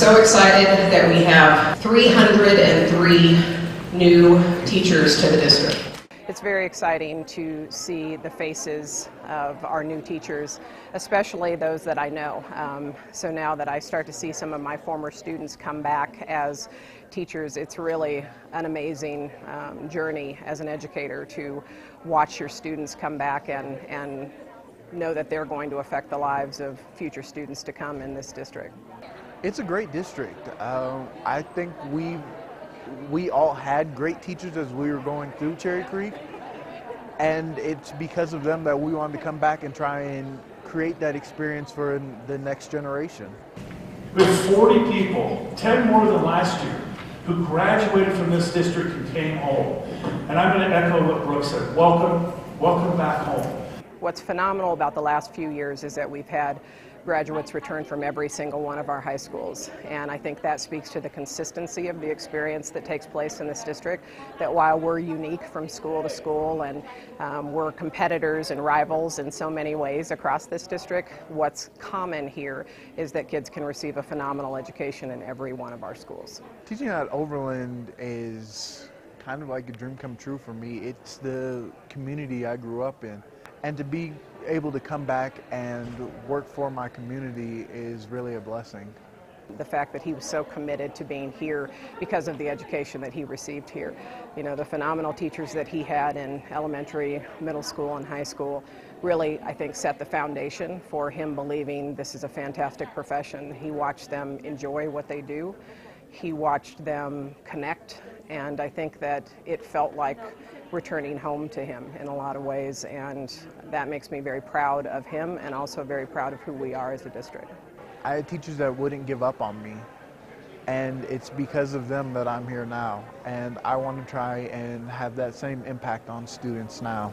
so excited that we have 303 new teachers to the district. It's very exciting to see the faces of our new teachers, especially those that I know. Um, so now that I start to see some of my former students come back as teachers, it's really an amazing um, journey as an educator to watch your students come back and, and know that they're going to affect the lives of future students to come in this district. It's a great district. Uh, I think we we all had great teachers as we were going through Cherry Creek, and it's because of them that we wanted to come back and try and create that experience for the next generation. Have 40 people, 10 more than last year, who graduated from this district and came home. And I'm going to echo what Brooke said. Welcome, welcome back home. What's phenomenal about the last few years is that we've had graduates return from every single one of our high schools. And I think that speaks to the consistency of the experience that takes place in this district, that while we're unique from school to school and um, we're competitors and rivals in so many ways across this district, what's common here is that kids can receive a phenomenal education in every one of our schools. Teaching at Overland is kind of like a dream come true for me. It's the community I grew up in. And to be able to come back and work for my community is really a blessing. The fact that he was so committed to being here because of the education that he received here. You know, the phenomenal teachers that he had in elementary, middle school, and high school really, I think, set the foundation for him believing this is a fantastic profession. He watched them enjoy what they do. He watched them connect, and I think that it felt like returning home to him in a lot of ways, and that makes me very proud of him and also very proud of who we are as a district. I had teachers that wouldn't give up on me, and it's because of them that I'm here now, and I want to try and have that same impact on students now.